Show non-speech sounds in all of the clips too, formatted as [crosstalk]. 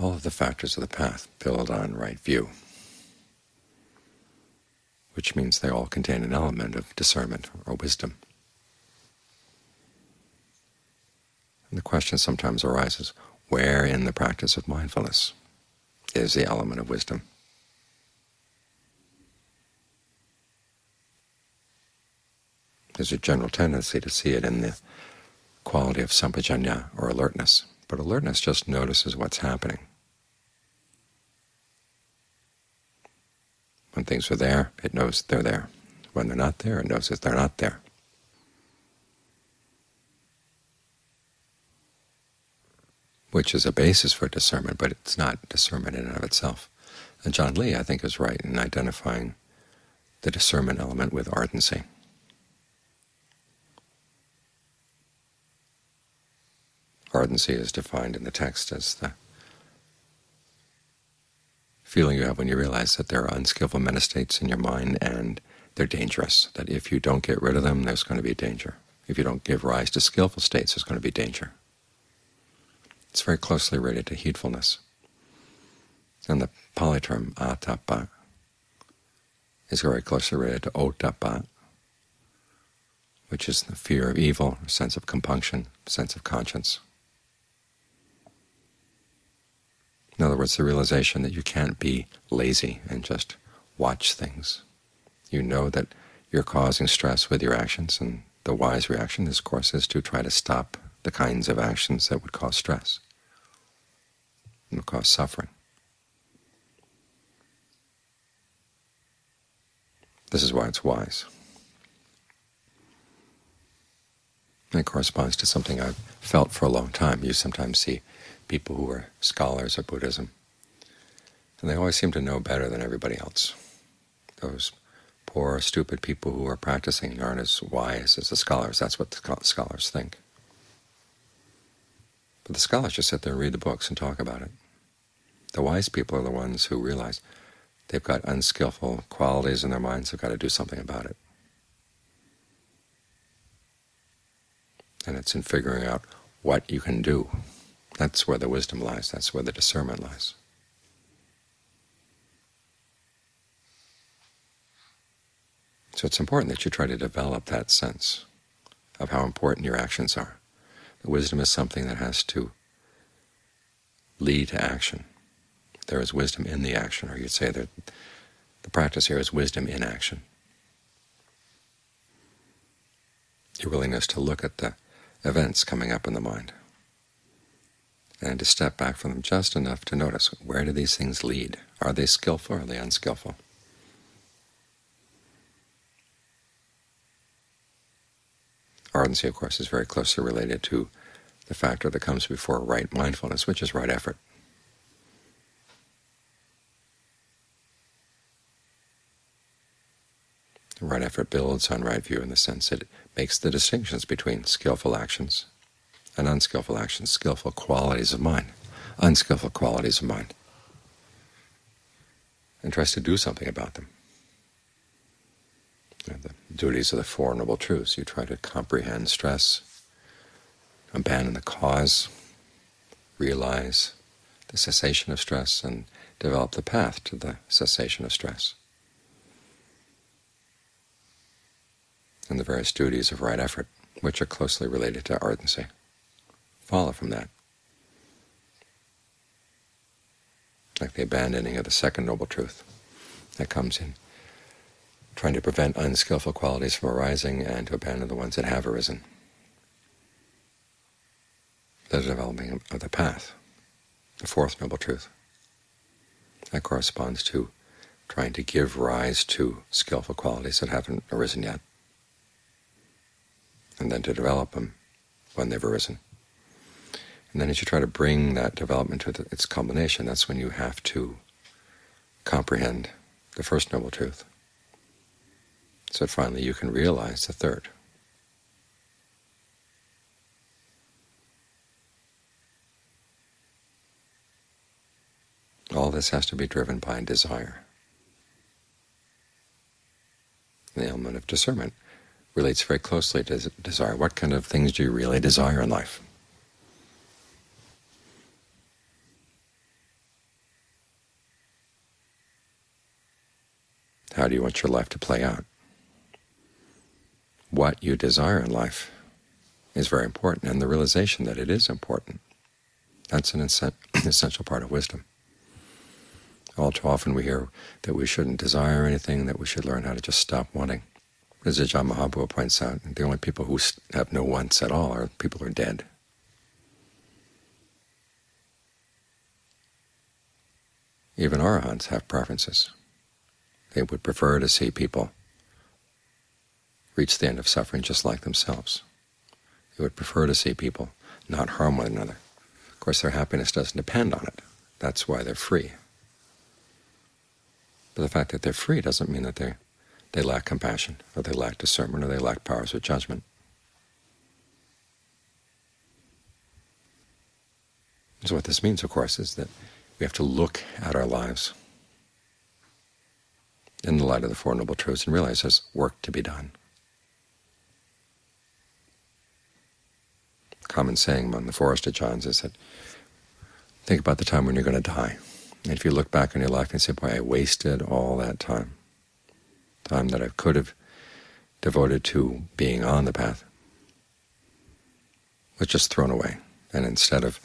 all of the factors of the path build on right view, which means they all contain an element of discernment or wisdom. And the question sometimes arises, where in the practice of mindfulness is the element of wisdom? There's a general tendency to see it in the quality of sampajañña, or alertness, but alertness just notices what's happening. When things are there, it knows they're there. When they're not there, it knows that they're not there. Which is a basis for discernment, but it's not discernment in and of itself. And Ajaan Lee, I think, is right in identifying the discernment element with ardency. Ardency is defined in the text as the feeling you have when you realize that there are unskillful mental states in your mind and they're dangerous, that if you don't get rid of them, there's going to be danger. If you don't give rise to skillful states, there's going to be danger. It's very closely related to heedfulness. And the Pali term atappa is very closely related to ottappa, which is the fear of evil, sense of compunction, sense of conscience. In other words, the realization that you can't be lazy and just watch things. You know that you're causing stress with your actions, and the wise reaction, this course, is to try to stop the kinds of actions that would cause stress and would cause suffering. This is why it's wise. It corresponds to something I've felt for a long time. You sometimes see people who are scholars of Buddhism, and they always seem to know better than everybody else. Those poor, stupid people who are practicing aren't as wise as the scholars. That's what the scholars think. But the scholars just sit there and read the books and talk about it. The wise people are the ones who realize they've got unskillful qualities in their minds, they've got to do something about it. And it's in figuring out what you can do that's where the wisdom lies. That's where the discernment lies. So it's important that you try to develop that sense of how important your actions are. The wisdom is something that has to lead to action. There is wisdom in the action, or you'd say that the practice here is wisdom in action. Your willingness to look at the events coming up in the mind and to step back from them just enough to notice where do these things lead? Are they skillful or are they unskillful? Ardency, of course, is very closely related to the factor that comes before right mindfulness, which is right effort. Right effort builds on right view in the sense that it makes the distinctions between skillful actions and unskillful actions, skillful qualities of mind, unskillful qualities of mind, and tries to do something about them. the duties of the Four Noble Truths. You try to comprehend stress, abandon the cause, realize the cessation of stress, and develop the path to the cessation of stress. And the various duties of right effort, which are closely related to ardency follow from that. Like the abandoning of the second noble truth that comes in trying to prevent unskillful qualities from arising and to abandon the ones that have arisen. The developing of the path, the fourth noble truth. That corresponds to trying to give rise to skillful qualities that haven't arisen yet, and then to develop them when they've arisen. And then as you try to bring that development to its culmination, that's when you have to comprehend the first noble truth, so that finally you can realize the third. All this has to be driven by desire. The element of discernment relates very closely to desire. What kind of things do you really desire in life? How do you want your life to play out? What you desire in life is very important, and the realization that it is important. That's an [clears throat] essential part of wisdom. All too often we hear that we shouldn't desire anything, that we should learn how to just stop wanting. As Ajaan Mahabua points out, the only people who have no wants at all are people who are dead. Even arahants have preferences. They would prefer to see people reach the end of suffering just like themselves. They would prefer to see people not harm one another. Of course, their happiness doesn't depend on it. That's why they're free. But the fact that they're free doesn't mean that they they lack compassion, or they lack discernment, or they lack powers of judgment. So what this means, of course, is that we have to look at our lives in the light of the Four Noble Truths and realize there's work to be done. A common saying among the forest Ajaans is that think about the time when you're going to die. And if you look back on your life and say, boy, I wasted all that time, time that I could have devoted to being on the path, was just thrown away. And instead of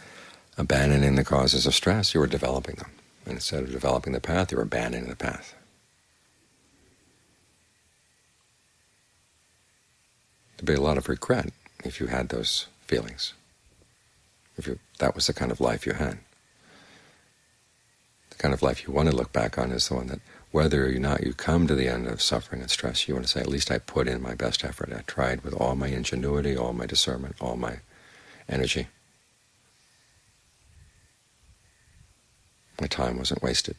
abandoning the causes of stress, you were developing them. And instead of developing the path, you were abandoning the path. There'd be a lot of regret if you had those feelings, if you, that was the kind of life you had. The kind of life you want to look back on is the one that, whether or not you come to the end of suffering and stress, you want to say, at least I put in my best effort. I tried with all my ingenuity, all my discernment, all my energy. My time wasn't wasted.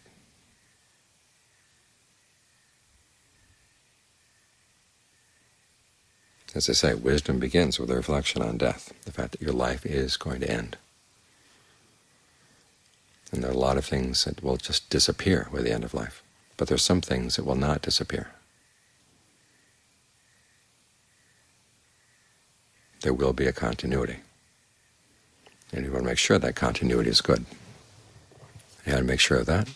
As I say, wisdom begins with a reflection on death, the fact that your life is going to end. And there are a lot of things that will just disappear with the end of life, but there are some things that will not disappear. There will be a continuity. And you want to make sure that continuity is good. You how to make sure of that?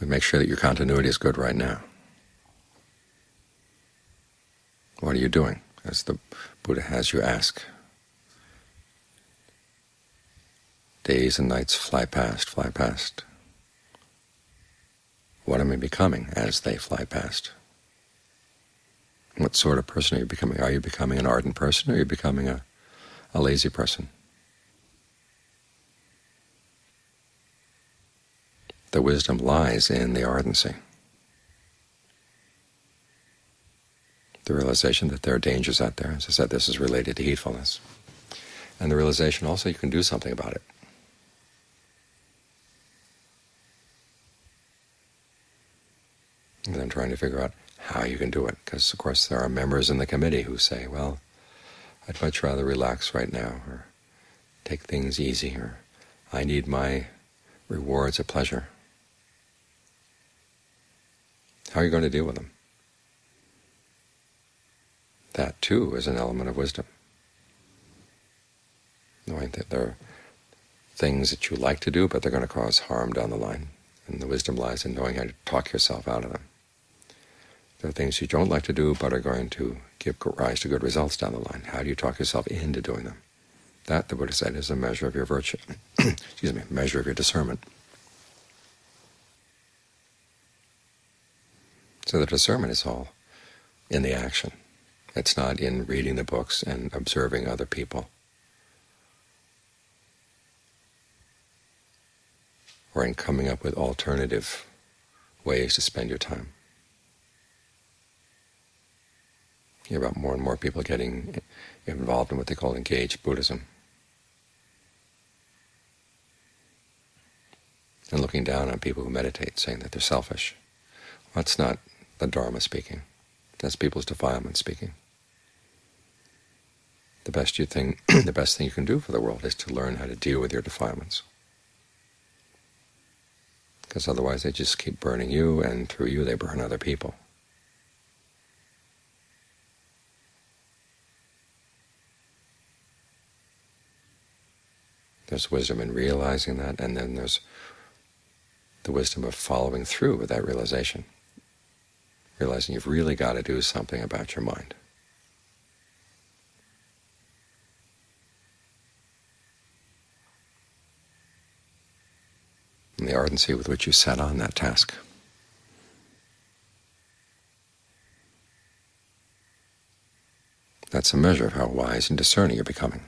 We make sure that your continuity is good right now. What are you doing? As the Buddha has you ask. Days and nights fly past, fly past. What am I becoming as they fly past? What sort of person are you becoming? Are you becoming an ardent person, or are you becoming a, a lazy person? The wisdom lies in the ardency. The realization that there are dangers out there. As I said, this is related to heedfulness. And the realization also you can do something about it. And then trying to figure out how you can do it, because of course there are members in the committee who say, well, I'd much rather relax right now, or take things easy, or I need my rewards of pleasure. How are you going to deal with them? That, too, is an element of wisdom. Knowing that there are things that you like to do, but they're going to cause harm down the line. And the wisdom lies in knowing how to talk yourself out of them. There are things you don't like to do, but are going to give rise to good results down the line. How do you talk yourself into doing them? That, the Buddha said, is a measure of your virtue. [clears throat] Excuse me, measure of your discernment. So the discernment is all in the action. It's not in reading the books and observing other people. Or in coming up with alternative ways to spend your time. You hear about more and more people getting involved in what they call engaged Buddhism. And looking down on people who meditate, saying that they're selfish. Well, that's not the Dharma speaking. That's people's defilement speaking. The best you think, [clears throat] the best thing you can do for the world is to learn how to deal with your defilements. Because otherwise they just keep burning you, and through you they burn other people. There's wisdom in realizing that, and then there's the wisdom of following through with that realization realizing you've really got to do something about your mind. And the ardency with which you set on that task. That's a measure of how wise and discerning you're becoming.